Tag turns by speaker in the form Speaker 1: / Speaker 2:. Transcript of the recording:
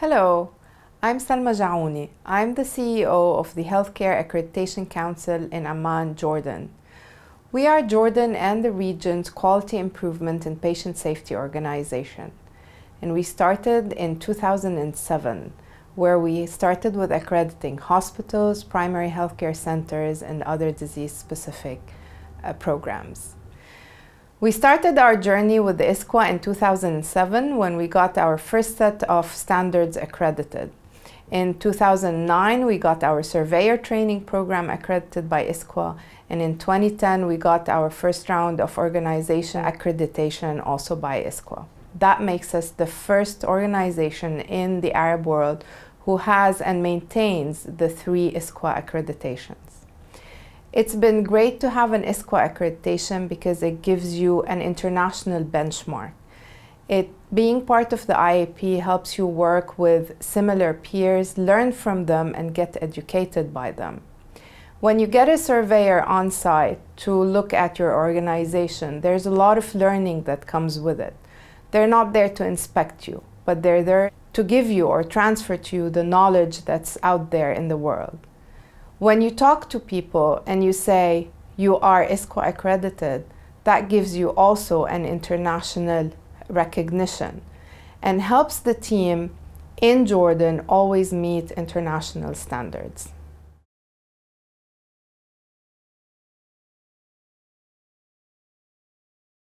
Speaker 1: Hello, I'm Salma Jaouni. I'm the CEO of the Healthcare Accreditation Council in Amman, Jordan. We are Jordan and the region's quality improvement and patient safety organization. And we started in 2007, where we started with accrediting hospitals, primary healthcare centers, and other disease specific uh, programs. We started our journey with the ISQua in 2007 when we got our first set of standards accredited. In 2009, we got our surveyor training program accredited by ISQua, and in 2010, we got our first round of organization accreditation also by ISQua. That makes us the first organization in the Arab world who has and maintains the three ISQua accreditations. It's been great to have an ISQua accreditation because it gives you an international benchmark. It being part of the IAP helps you work with similar peers, learn from them, and get educated by them. When you get a surveyor on site to look at your organization, there's a lot of learning that comes with it. They're not there to inspect you, but they're there to give you or transfer to you the knowledge that's out there in the world. When you talk to people and you say you are ISQua accredited, that gives you also an international recognition and helps the team in Jordan always meet international standards.